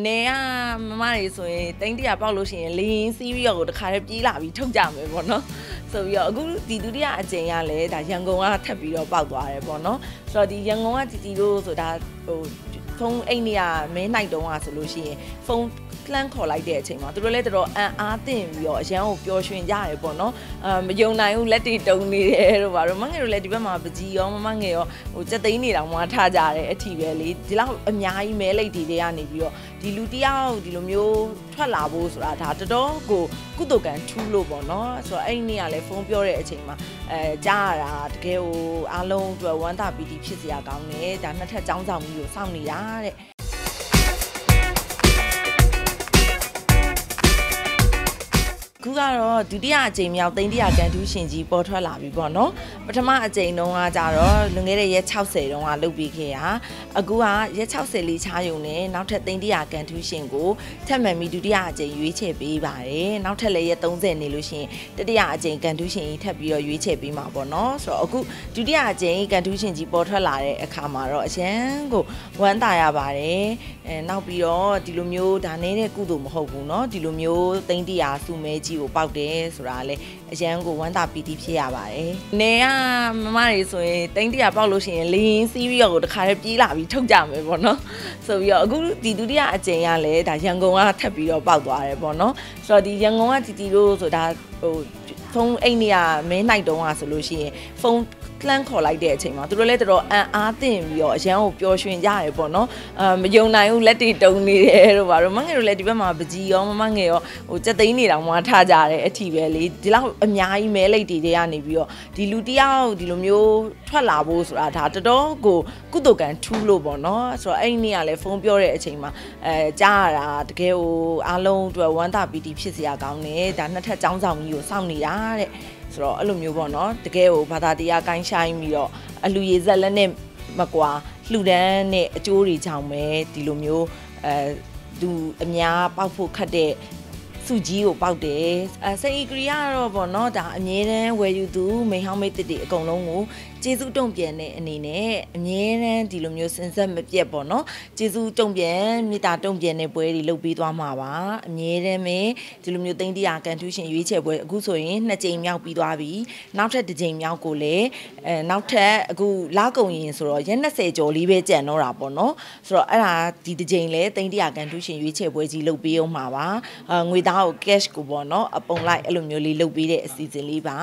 နေကမမတွေဆိုရင်တိန်းတရာပေါက်လို့ရှိရင်လင်းစီးပြီးတော့တခါတည်းပြေးလာပြီးထုတ်ကြမယ်ပေါ့နော်ဆိုပြီးတော့အခုဒီဒုတိယအကြိမ်ကလည်းဒါရန်ကုန်ကထပ်ပြီးတော့ပေါက်သွားတယ်ပေါ့နော်ဆိုတော့ဒီရန်ကုန်ကတီတီတို့ဆိုတာဟိုဖုန်းအိတ်နေရမဲနိုင်တုံးอ่ะဆိုလို့ရှိရင်ဖုန်း လှမ်းခေါ်လိုက်တဲ့အချိန်မှာသူတို့လည်းတော်တော်အံ့အားသင့်ပြီးတော့အရန်ကိုပျော်ရွှင်ကြရတယ်ပေါ့နော်အာမယုံနိုင်ဘူးလက်တွေတုံနေတယ်တို့ပါတော့မငယ်တို့လည်းဒီဘက်မှာပကြီးရောမမငယ်ရောဟိုစက်သိန်းနေတောင်မှထားကြတယ်အထီပဲလေဒီလောက်အများကြီးမဲလိုက်တွေတွေကနေပြီးတော့ဒီလူတယောက်ဒီလိုမျိုးထွက်လာဖို့ဆိုတာဒါတော်တော်ကိုကုသကံထူးလို့ပေါ့နော်ဆိုတော့အဲ့ဒီနေ့ကလည်းဖုန်းပြောတဲ့အချိန်မှာအဲကြားရတာတကယ်ဟိုအားလုံးအတွက်ဝမ်းသာပီတိဖြစ်စရာကောင်းတယ်ဒါနှစ်ထပ်ចောင်းဆောင်ကြီးကိုစောင့်နေတာတဲ့ ခုကတော့ဒုတိယအကြိမ်မြောက်သိန်းတရာကန်ထူးရှင်ကြီးပေါ်ထွက်လာပြီပေါ့နော်ပထမအကြိမ်တုန်းကကြတော့လွန်ခဲ့တဲ့ရက်60တုန်းကလုပ်ပြီးခဲ့တာအခုကရက်60လေးချားယုံနဲ့နောက်ထပ်သိန်းတရာကန်ထူးရှင်ကိုထပ်မံပြီးဒုတိယအကြိမ်ရွေးချယ်ပေးပါတယ်နောက်ထပ်လည်းရက်30နေလို့ရှိရင်တတိယအကြိမ်ကန်ထူးရှင်ကြီးထပ်ပြီးတော့ရွေးချယ်ပေးမှာပေါ့နော်ဆိုတော့အခုဒုတိယအကြိမ်ကန်ထူးရှင်ကြီးပေါ်ထွက်လာတဲ့အခါမှာတော့အရန်ကိုဝမ်းသာရပါတယ်အဲနောက်ပြီးတော့ဒီလိုမျိုးဒါနေတဲ့ကုသိုလ်မဟုတ်ဘူးเนาะဒီလိုမျိုးသိန်းတရာစုမဲကြီး ီးကိုပောက်တယ်ဆိုတာလည်းအရန်ကိုဝမ်းသာပီတိဖြစ်ရပါတယ်။နေကမမတွေဆိုရင်တိန်းတရာပောက်လို့ရှိရင်လင်းစီးပြီးတော့တခါတည်းပြေးလာပြီးထုတ်ကြမယ်ပေါ့နော်။ဆိုပြီးတော့အခုဒီဒုတိယအကြိမ်ကလည်းဒါရန်ကုန်ကထပ်ပြီးတော့ပောက်သွားတယ်ပေါ့နော်။ဆိုတော့ဒီရန်ကုန်ကတီတီတို့ဆိုတာဟိုဖုန်းအိတ်နေရမဲနိုင်တုံးอ่ะဆိုလို့ရှိရင်ဖုန်း လှမ်းခေါ်လိုက်တဲ့အချိန်မှာသူတို့လည်းတော်တော်အံ့အားသင့်ပြီးတော့အရန်ကိုပျော်ရွှင်ကြရတယ်ပေါ့နော်အာမယုံနိုင်ဘူးလက်တွေတုံနေတယ်တို့ပါတော့မငယ်တို့လည်းဒီဘက်မှာပကြီးရောမမငယ်ရောဟိုစက်သိန်းနေတောင်မှထားကြတယ်အထီပဲလေဒီလောက်အများကြီးမဲလိုက်တွေတွေကနေပြီးတော့ဒီလူတယောက်ဒီလိုမျိုးထွက်လာဖို့ဆိုတာဒါတော်တော်ကိုကုသကံထူးလို့ပေါ့နော်ဆိုတော့အဲ့ဒီနေ့ကလည်းဖုန်းပြောတဲ့အချိန်မှာအဲကြားရတာတကယ်ဟိုအားလုံးအတွက်ဝမ်းသာပီတိဖြစ်စရာကောင်းတယ်ဒါနှစ်ထပ်ចောင်းဆောင်ကြီးကိုစောင့်နေတာတဲ့ ဆိုတော့အဲ့လိုမျိုးပေါ့နော်တကယ်ကိုဘာသာတရားကိုင်းဆိုင်ပြီးတော့အလူရည်ဇက်လက်နဲ့မကွာလှူဒန်းတဲ့အကျိုးတွေကြောင့်ပဲဒီလိုမျိုးအဲသူအများပေါက်ဖို့ခတ်တဲ့ စုကြီးကိုပေါက်တယ်အဲစိတ်အီကရီကတော့ပေါ့နော်ဒါအငြင်းတန်းဝယ်ယူသူမိဟောင်းမိတ်တွေအကုန်လုံးကိုကျေးဇူးတုံ့ပြန်တဲ့အနေနဲ့အငြင်းတန်းဒီလိုမျိုးစင်ဆက်မပြတ်ပေါ့နော်ကျေးဇူးတုံ့ပြန်မေတ္တာတုံ့ပြန်တဲ့ပွဲတွေလုပ်ပြီးသွားမှာပါအငြင်းတန်းပဲဒီလိုမျိုးသိန်းတရာကန်ထူးရှင်ရွေးချယ်ပွဲအခုဆိုရင်နှစ်ကြိမ်မြောက်ပြီးသွားပြီနောက်ထပ်တစ်ကြိမ်မြောက်ကိုလည်းအဲနောက်ထပ်အခုလာကုန်ရင်ဆိုတော့ရက်20ကျော်လေးပဲကြံတော့တာပေါ့နော်ဆိုတော့အဲ့ဒါဒီတစ်ကြိမ်လဲသိန်းတရာကန်ထူးရှင်ရွေးချယ်ပွဲကြီးလုပ်ပြီးအောင်မှာပါငွေသားကို cash ကိုပေါ့နော်အပုံလိုက်အဲ့လိုမျိုးလေးလုပ်ပြီးတဲ့အစီအစဉ်လေးပါ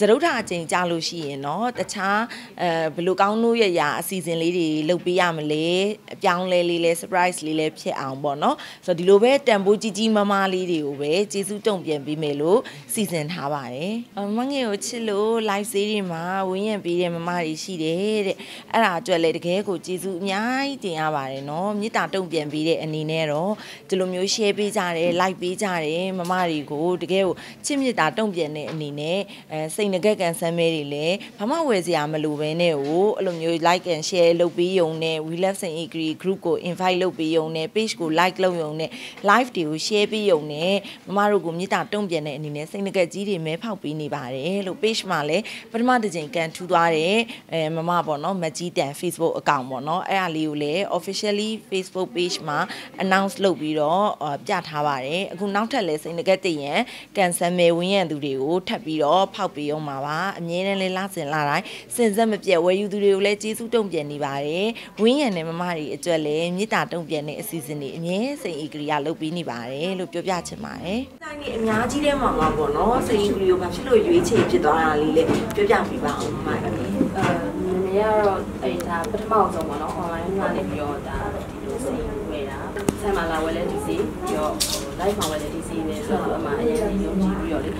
သရုပ်ထာအချိန်ကြာလို့ရှိရင်တော့တခြားအဲဘလို့ကောင်းလို့ရရအစီအစဉ်လေးတွေလုပ်ပေးရမလဲအပြောင်းလဲလေးလဲ surprise လေးလဲဖြစ်အောင်ပေါ့နော်ဆိုတော့ဒီလိုပဲတန်ဖိုးကြီးကြီးမားမားလေးတွေကိုပဲကျေးဇူးတုံ့ပြန်ပေးမယ်လို့စီစဉ်ထားပါတယ်မငယ်ကိုချစ်လို့ live ဆေးတွေမှာဝင်းရံပေးတဲ့မမတွေရှိတယ်တဲ့အဲ့ဒါအတွက်လည်းတကယ်ကိုကျေးဇူးအများကြီးတင်ရပါတယ်နော်မေတ္တာတုံ့ပြန်ပေးတဲ့အနေနဲ့တော့ဒီလိုမျိုး share ပေးကြတယ် like ပေးကြတယ်မမတွေကိုတကယ်ကိုချစ်မေတ္တာတုံ့ပြန်တဲ့အနေနဲ့အဲစိတ်ငကက်ကန်ဆမ်းမဲတွေလည်းဘာမှဝယ်စရာမလိုဘဲနဲ့ဟိုအဲ့လိုမျိုး like and share လုပ်ပြီးယုံနဲ့ we love st agree group ကို invite လုပ်ပြီးယုံနဲ့ page ကို like လုပ်ယုံနဲ့ live တွေကို share ပြီးယုံနဲ့မမတို့ကိုမြေတာတုံ့ပြန်တဲ့အနေနဲ့စိတ်ငကက်ကြီးတွေမဲဖောက်ပေးနေပါတယ်လို့ page မှာလည်းပထမတစ်ချိန်ကန်ထူသွားတယ်အဲမမပေါ့နော်မကြီးတန် Facebook account ပေါ့နော်အဲ့ဒါလေးကိုလည်း officially Facebook page မှာ announce လုပ်ပြီးတော့ပြထားပါတယ်အခုနောက်ထပ်လည်းစိတ်ငကက်တည်ရန်ကန်ဆယ်မဲဝင်းရံသူတွေကိုထပ်ပြီးတော့ဖောက်ပေးအောင်မှာပါအမြဲတမ်းလေးလာစင်လာတိုင်းစင်ဆက်မပြတ်ဝယ်ယူသူတွေကိုလည်းကျေးဇူးတုံ့ပြန်နေပါတယ်ဝင်းရံနဲ့မမတွေအတွက်လည်းမေတ္တာတုံ့ပြန်တဲ့အစီအစဉ်တွေအမြဲစိန်ဧကရိယာလုပ်ပြီးနေပါတယ်လို့ပြောပြချင်ပါတယ်တိုင်းကြီးအများကြီးထဲမှာပါပေါ့နော်စိန်ဧကရိယာဘာဖြစ်လို့ရွေးချယ်ဖြစ်သွားတာလေးလည်းပြောပြပြပါအောင်မမတွေအဲနည်းကတော့အဲ့ဒါပထမအောင်ဆုံးပေါ့နော် online မှာနေပြီးတော့ဒါဒီလိုစိန်ဝယ်တာဆမ်မာလာဝယ်လဲဒီစီပြီးတော့ live မှာဝယ်လဲဒီစီပဲဆိုတော့အမှအရင်ကြီးယုံကြည်ပြီးတော့လေ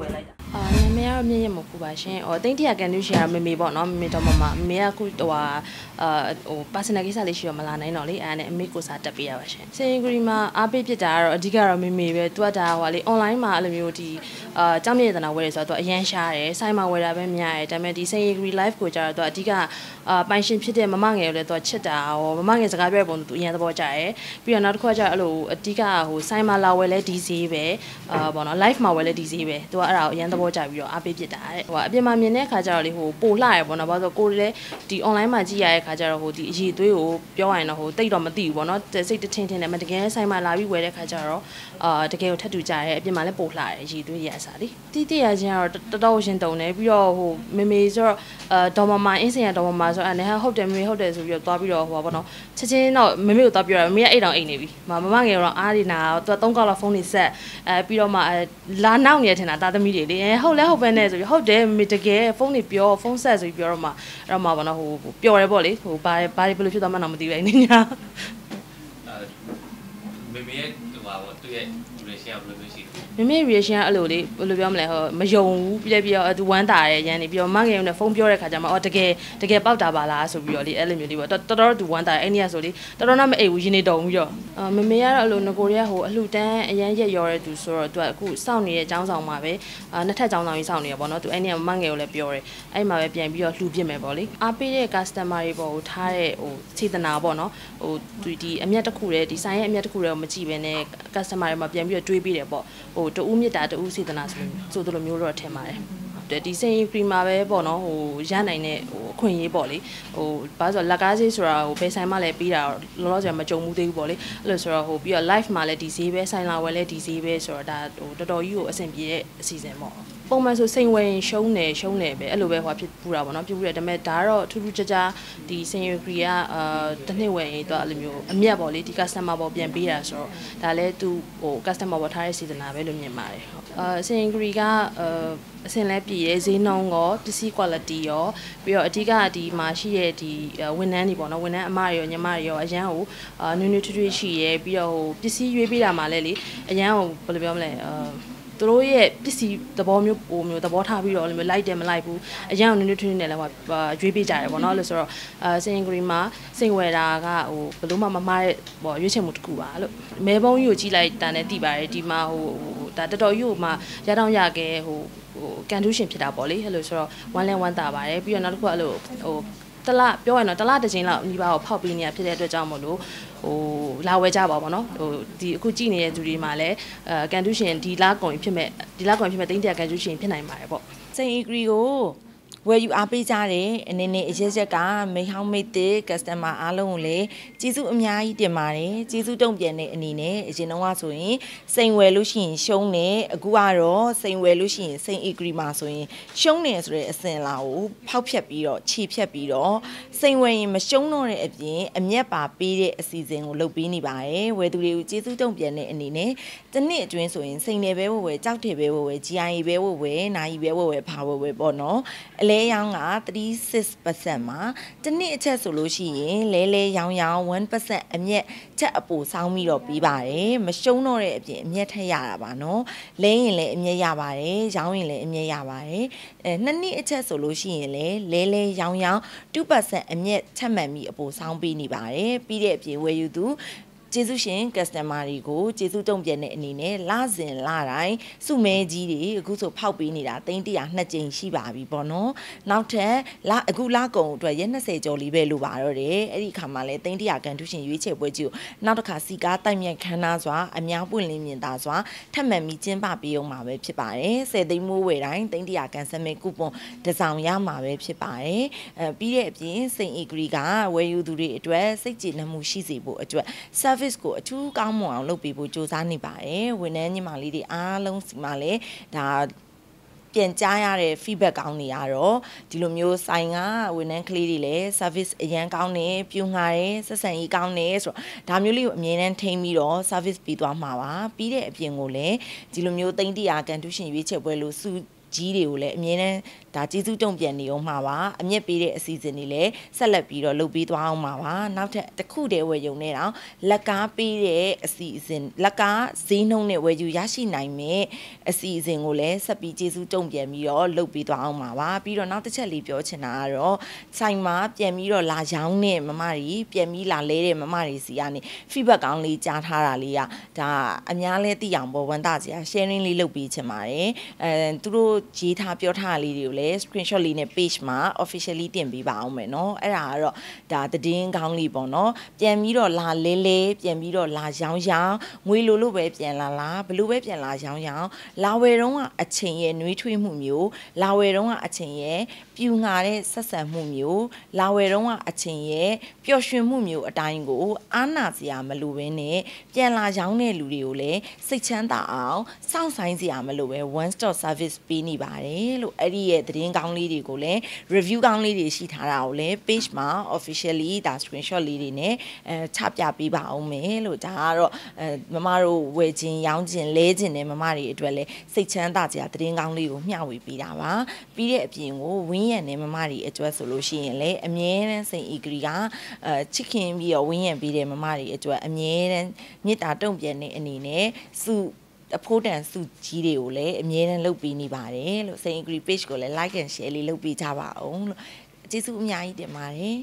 ဝယ်လိုက်တာ အာနာမည်ကတော့မြင့်ရမကူပါရှင်။ဟိုတိန့်တရကန်တူးရှင်ကမမေပေါ့နော်မမေတော့မမမမေကခုဟိုဟာအာဟို personal ကိစ္စလေးရှိတော့မလာနိုင်တော့လေအဲ့ဒါနဲ့အမေကိုစာတက်ပေးရပါရှင်။စင်ဂရီမှာအားပေးဖြစ်တာကတော့အဓိကတော့မမေပဲသူကဒါဟိုလေ online မှာအဲ့လိုမျိုးဒီအာကြောင်းမြေတနာဝယ်ရဆိုတော့သူအရန်ရှားတယ်။ဆိုင်မှာဝယ်တာပဲများတယ်။ဒါပေမဲ့ဒီစင်ဂရီ live ကိုကြတော့သူအဓိကအာပိုင်ရှင်ဖြစ်တဲ့မမငယ်ကိုလည်းသူချစ်တာဟောမမငယ်စကားပြောတဲ့ပုံသူအရန်သဘောကျတယ်။ပြီးတော့နောက်တစ်ခုကကျအဲ့လိုအဓိကဟိုဆိုင်မှာလာဝယ်လဲဒီဈေးပဲအာပေါ့နော် live မှာဝယ်လဲဒီဈေးပဲ။သူကအဲ့ဒါကိုအရန်သဘောဘောကြပြီးတော့အားပေးဖြစ်တာတဲ့ဟိုအပြင်မှာမြင်တဲ့ခါကျတော့လေဟိုပို့လှရပေါ့နော်ဘာလို့ဆိုကိုလည်းဒီ online မှာကြည့်ရတဲ့ခါကျတော့ဟိုဒီအရေးသွေးကိုပြောရရင်တော့ဟိုတိတ်တော့မသိဘူးပေါ့နော်စိတ်တထင်းထင်းနဲ့မတကယ်ဆိုင်မှာလာပြီးဝယ်တဲ့ခါကျတော့အာတကယ်ကိုထပ်တူကြရဲအပြင်မှာလည်းပို့လှရအရေးသွေးရအစားလေတိတိရချင်းကတော့တော်တော်ရှင်တုံတယ်ပြီးတော့ဟိုမေမေဆိုတော့အာဒေါ်မမအင်းစင်ရဒေါ်မမဆိုအဲ့ဒါဟုတ်တယ်မေမေဟုတ်တယ်ဆိုပြီးတော့သွားပြီးတော့ဟိုပါပေါ့နော်ချက်ချင်းတော့မေမေကိုသွားပြောတာမေမေကအိတ်တောင်အိတ်နေပြီမမမငယ်တော့အားဒီနာသူက၃ကောက်လောက်ဖုန်းနေဆက်အဲပြီးတော့မှလာနောက်နေရထင်တာတာသမီးတွေလေဟုတ်လဲဟုတ်ပဲနဲ့ဆိုပြီးဟုတ်တယ်မေတကယ်ဖုန်းနေပြောဖုန်းဆက်ဆိုပြီးပြောတော့မှအဲ့တော့မှပေါ့နော်ဟိုပျော်တယ်ပေါ့လေဟိုဘာဘာဘယ်လိုဖြစ်သွားမှန်းတော့မသိဘူးအဲ့နေညာမေမေရဲ့ဟိုပါပေါ့သူ့ရဲ့ relation ကဘယ်လိုမျိုးရှိလဲမမေ reaction အဲ့လိုလေဘယ်လိုပြောမလဲဟောမယုံဘူးပြည့်ပြီးတော့သူဝမ်းတာရဲရန်နေပြီးတော့မငယ်ရုံနဲ့ဖုန်းပြောတဲ့ခါကျမှအော်တကယ်တကယ်ပေါက်တာပါလားဆိုပြီးတော့လေအဲ့လိုမျိုးလေးပေါ့တော်တော်သူဝမ်းတာအဲ့နေရဆိုလေတော်တော်နာမအိတ်ဘူးရင်းနေတုံပြီးတော့မမေကတော့အဲ့လိုငကိုရဲဟိုအလှတန်းအရန်ရက်ရော်တဲ့သူဆိုတော့သူကအခုစောင့်နေတဲ့အကြောင်းဆောင်မှာပဲအာနှစ်ထပ်ကြောင်းဆောင်ကြီးစောင့်နေရပေါ့နော်သူအဲ့နေကမငယ်ကိုလည်းပြောတယ်အဲ့မှာပဲပြန်ပြီးတော့လှူပြစ်မယ်ပေါ့လေအားပေးတဲ့ customer တွေပေါ့ဟိုထားတဲ့ဟိုစေတနာပေါ့နော်ဟိုသူဒီအမျက်တစ်ခုတည်းဒီဆိုင်ရဲ့အမျက်တစ်ခုတည်းကိုမကြည့်ဘဲနဲ့ customer တွေမှာပြန်ပြီးတော့တွေးပေးတယ်ပေါ့ဟိုတူးမြစ်တာတူးစေတနာဆိုဆိုလိုမျိုးတော့ထင်ပါတယ်ဒီစိန်ပရီမာပဲပေါ့နော်ဟိုရနိုင်တဲ့ဟိုအခွင့်အရေးပေါ့လေဟိုဘာလို့ဆိုလက်ကားဈေးဆိုတာဟိုဘယ်ဆိုင်မှလည်းပြီးတာလောလောဆယ်မကြုံဘူးသေးဘူးပေါ့လေအဲ့လိုဆိုတော့ဟိုပြီးတော့ live မှာလည်းဒီဈေးပဲဆိုင်လာဝယ်လည်းဒီဈေးပဲဆိုတော့ဒါဟိုတော်တော်ကြီးကိုအဆင်ပြေတဲ့အစီအစဉ်ပေါ့ ပုံမှန်ဆိုစိန်ဝင်ရှုံးတယ်ရှုံးတယ်ပဲအဲ့လိုပဲဟိုဖြစ်ပူတာပေါ့နော်ပြပူတယ်ဒါပေမဲ့ဒါကတော့ထူးထူးခြားခြားဒီစိန်ရခရီကအာတစ်နှစ်ဝင်ရင်တော့အဲ့လိုမျိုးအမျက်ပေါ့လေဒီ customer ပေါ့ပြန်ပေးတာဆိုတော့ဒါလည်းသူဟို customer ပေါ့ထားတဲ့စေတနာပဲလို့မြင်ပါတယ်အာစိန်ခရီကအာအဆင်လဲပြည်ရဲဈေးနှုန်းရောပစ္စည်း quality ရောပြီးတော့အဓိကဒီမှာရှိရဲ့ဒီဝန်ထမ်းတွေပေါ့နော်ဝန်ထမ်းအမတွေရောညီမတွေရောအရန်ကိုအာနွေးနွေးထွေးထွေးရှိရဲပြီးတော့ဟိုပစ္စည်းရွေးပေးတာမှလည်းလေအရန်ကိုဘယ်လိုပြောမလဲအာ သူတို့ရဲ့ပစ္စည်းသဘောမျိုးပုံမျိုးသဘောထားပြီးတော့လည်းလိုက်တယ်မလိုက်ဘူးအရင်ကနည်းနည်းထွေးနေလည်းဟိုရွေးပေးကြတယ်ပေါ့နော်လို့ဆိုတော့အဲစင်ဂရီမှာစင်ဝယ်တာကဟိုဘယ်လို့မှမမှားတဲ့ဟိုရွေးချယ်မှုတစ်ခုပါလို့မဲဘုံကြီးကိုကြီးလိုက်တာနဲ့တည်ပါတယ်ဒီမှာဟိုဒါတော်တော်ကြီးကိုမှရတောင်းရခဲ့ဟိုဟိုကန်တူးရှင်ဖြစ်တာပေါ့လေအဲ့လိုဆိုတော့ဝမ်းလဲဝမ်းသာပါတယ်ပြီးတော့နောက်တစ်ခုအဲ့လိုဟို တလပြောရရင်တော့တလတစ်ချိန်လောက်ညီပါကိုဖောက်ပေးနေရဖြစ်တဲ့အတွက်ကြောင့်မို့လို့ဟိုလာဝဲကြပါဘောနော်ဟိုဒီအခုကြည့်နေတဲ့သူတွေမှာလည်းအဲကန်တူးရှင်ဒီလာကုံဖြစ်မဲ့ဒီလာကုံဖြစ်မဲ့တင်းတရာကန်တူးရှင်ဖြစ်နိုင်ပါတယ်ပေါ့စိန်အီဂရီကို ဝယ်ယူအားပေးကြတဲ့အနေနဲ့အရက်ရက်ကမိဟောင်းမိတ်တဲ့ customer အားလုံးကိုလည်းကျေးဇူးအများကြီးတင်ပါတယ်ကျေးဇူးတုံ့ပြန်တဲ့အနေနဲ့အရင်တော့ဆိုရင်စိန်ဝယ်လို့ရှိရင်ရှုံးတယ်အခုကတော့စိန်ဝယ်လို့ရှိရင်စိန် agree မှာဆိုရင်ရှုံးတယ်ဆိုတဲ့အစင်လာကိုဖောက်ဖြက်ပြီးတော့ခြေဖြက်ပြီးတော့စိန်ဝယ်ရင်မရှုံးတော့တဲ့အပြင်အမျက်ပါပေးတဲ့အစီအစဉ်ကိုလုပ်ပေးနေပါတယ်ဝယ်သူတွေကိုကျေးဇူးတုံ့ပြန်တဲ့အနေနဲ့တနစ်အတွင်းဆိုရင်စိန်တယ်ပဲဝယ်ဝယ်ကြောက်တယ်ပဲဝယ်ဝယ် GIA ပဲဝယ်ဝယ်နိုင်ပဲဝယ်ဝယ်ဖာဝယ်ဝယ်ပေါ့နော်အလဲရောင်းက36%မှာတနည်းအချက်ဆိုလို့ရှိရင်လဲလဲရောင်းရောင်း1%အမျက်ချက်အပိုဆောင်းပြီးတော့ပြီးပါတယ်မရှုံးတော့တဲ့အပြင်အမျက်ထက်ရတာပါနော်လဲရင်လည်းအမျက်ရပါတယ်ရောင်းရင်လည်းအမျက်ရပါတယ်အဲနှစ်နှစ်အချက်ဆိုလို့ရှိရင်လည်းလဲလဲရောင်းရောင်း2%အမျက်ချက်မှန်ပြီးအပိုဆောင်းပေးနေပါတယ်ပြီးတဲ့အပြင်ဝယ်ယူသူ ကျေးဇူးရှင် customer တွေကိုကျေးဇူးတုံ့ပြန်တဲ့အနေနဲ့လစဉ်လတိုင်းစုမဲကြီးတွေအခုဆိုဖောက်ပေးနေတာသိန်း100နှစ်ကြိမ်ရှိပါပြီပေါ့နော်နောက်ထပ်လအခုလကုံအတွက်ရက်20ကျော်လေးပဲလိုပါတော့တယ်အဲ့ဒီခါမှာလဲသိန်း100ကန်တူရှင်ရွေးချယ်ပွဲကြီးကိုနောက်တစ်ခါစီကားတိုက်မြတ်ခမ်းနားစွာအများပွင့်လင်းမြင်သာစွာထပ်မံပြီးကျင်းပပေးအောင်မှာပဲဖြစ်ပါတယ်10သိန်းမိုးဝယ်တိုင်းသိန်း100ကန်စမဲကူပွန်တစောင်ရမှာပဲဖြစ်ပါတယ်အဲပြီးတဲ့အပြင်စိန်အီဂရီကဝယ်ယူသူတွေအတွက်စိတ်ကြည်နှမှုရှိစေဖို့အတွက် service service ကိုအထူးကောင်းမွန်အောင်လုပ်ပေးဖို့စ조사နေပါတယ်ဝန်ထမ်းညီမလေးတွေအားလုံးစီမှာလည်းဒါပြန်ကြားရတဲ့ feedback ကောင်းနေရတော့ဒီလိုမျိုးဆိုင်ကဝန်ထမ်းကလေးတွေလည်း service အရန်ကောင်းနေပြူငှာတယ်ဆက်ဆံရေးကောင်းနေဆိုတော့ဒါမျိုးလေးကိုအမြဲတမ်းထိန်းပြီးတော့ service ပြီးသွားမှာပါပြီးတဲ့အပြင်ကိုလည်းဒီလိုမျိုးသိန်းတရာကန်တူးရှင်ရွေးချက်ပွဲလို့စု ကြီးတွေကိုလည်းအမြဲတမ်းဒါကျေးဇူးတုံ့ပြန်နေအောင်မှာပါအမြင့်ပေးတဲ့အစီအစဉ်တွေလည်းဆက်လက်ပြီးတော့လုပ်ပေးသွားအောင်မှာပါနောက်ထပ်တစ်ခုတည်းဝယ်ယုံနေတော့လက်ကားပေးတဲ့အစီအစဉ်လက်ကားဈေးနှုန်းနဲ့ဝယ်ယူရရှိနိုင်မဲ့အစီအစဉ်ကိုလည်းဆက်ပြီးကျေးဇူးတုံ့ပြန်ပြီးတော့လုပ်ပေးသွားအောင်မှာပါပြီးတော့နောက်တစ်ချက်လေးပြောချင်တာကတော့ဆိုင်မှာပြန်ပြီးတော့လာရောင်းတဲ့မမတွေပြန်ပြီးလာလဲတဲ့မမတွေစီကနေ feedback ကောင်းလေးကြားထားတာလေးကဒါအများလဲသိအောင်ပေါ်ဝန်တာကြီး sharing လေးလုပ်ပေးချင်ပါတယ်အဲသူတို့ရေးထားပြောထားတာလေးတွေကိုလည်း screenshot လေးနဲ့ page မှာ officially တင်ပေးပါအောင်မယ်เนาะအဲ့ဒါကတော့ဒါသတင်းကောင်းလေးပေါ့เนาะပြန်ပြီးတော့လာလဲလဲပြန်ပြီးတော့လာရောင်းရောင်းငွေလိုလို့ပဲပြန်လာလာဘလို့ပဲပြန်လာရောင်းရောင်းလာဝယ်တော့ကအချိန်ရဲ့နှွေးထွေးမှုမျိုးလာဝယ်တော့ကအချိန်ရဲ့ပြူငါတဲ့ဆက်ဆံမှုမျိုးလာဝယ်တော့ကအချိန်ရဲ့ပျော်ရွှင်မှုမျိုးအတိုင်းကိုအားနာစရာမလိုဘဲနဲ့ပြန်လာရောင်းတဲ့လူတွေကိုလည်းစိတ်ချမ်းသာအောင်စောင့်ဆိုင်စရာမလိုပဲ one stop service ပေး နေပါတယ်လို့အဲ့ဒီရဲ့သတင်းကောင်းလေးတွေကိုလည်း review ကောင်းလေးတွေရှိထားတာကိုလည်း page မှာ officially ဒါ screenshot လေးတွေနဲ့အဲချပြပေးပါအောင်မယ်လို့ဒါကတော့အဲမမတို့ဝယ်ခြင်းရောင်းခြင်းလဲခြင်းနဲ့မမတွေအတွက်လည်းစိတ်ချမ်းသာစရာသတင်းကောင်းလေးကိုမျှဝေပေးတာပါပြီးတဲ့အပြင်ကိုဝင်းရံနဲ့မမတွေအတွက်ဆိုလို့ရှိရင်လည်းအမြဲတမ်းစိန်အီဂရီကအဲချစ်ခင်ပြီးတော့ဝင်းရံပေးတဲ့မမတွေအတွက်အမြဲတမ်းမေတ္တာတုံ့ပြန်တဲ့အနေနဲ့စု အဖိုးတန်စုကြီးတွေကိုလည်းအမြဲတမ်းလုပ်ပေးနေပါတယ်လို့စိန် agree page ကိုလည်း like and share လေးလုပ်ပေးကြပါအောင်လို့ကျေးဇူးအများကြီးတင်ပါတယ်